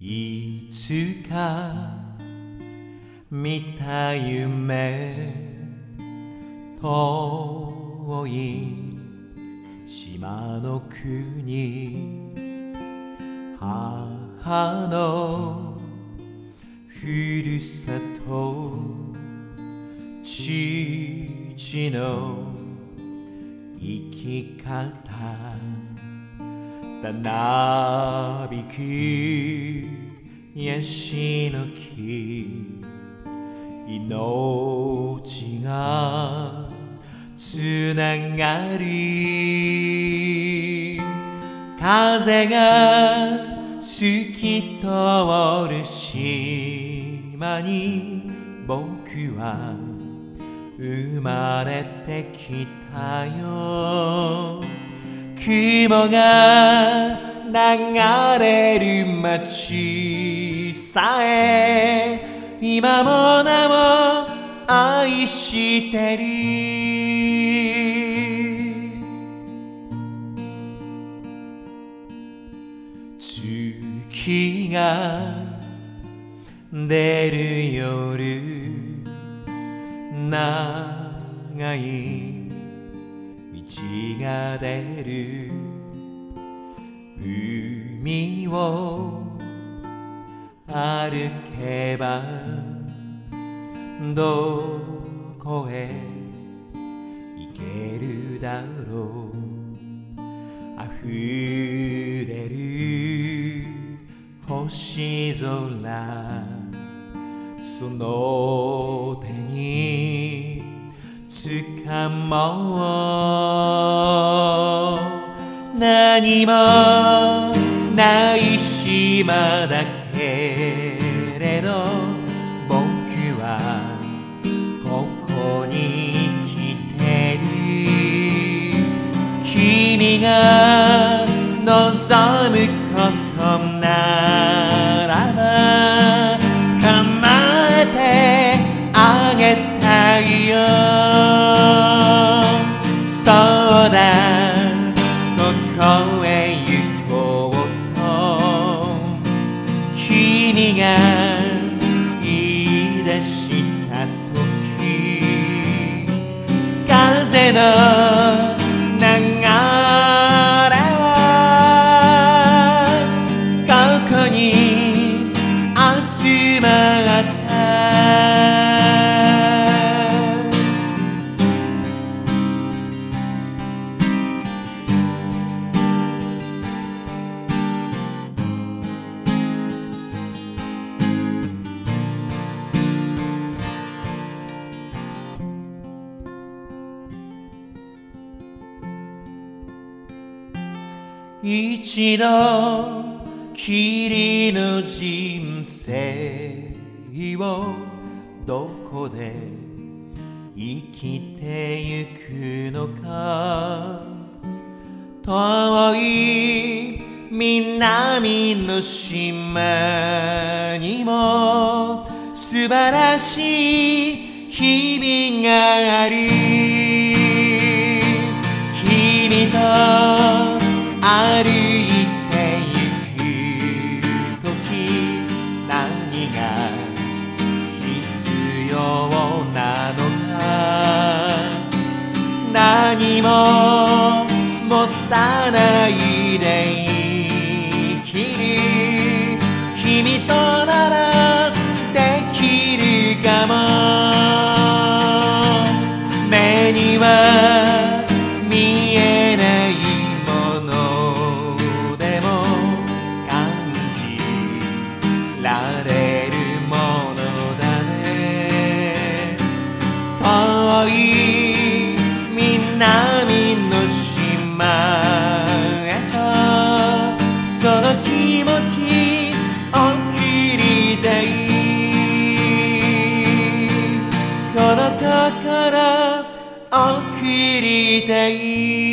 いつか見た夢遠い島の国母のふるさと父の生き方。たなびくヤシの木命がつながり風が透き通る島に僕は生まれてきたよ。雲が流れる街さえ今もなお愛してる。月が出る夜長い道が出る。海を歩けばどこへ行けるだろう。溢れる星空その手につかもう。何もない島だけれど僕はここに来てる。君が望むへ行こうと君が言い出した時風の流れはここに集まった一度きりの人生をどこで生きてゆくのか遠い南の島にも素晴らしい日々がある君と何ももったいない送りたい。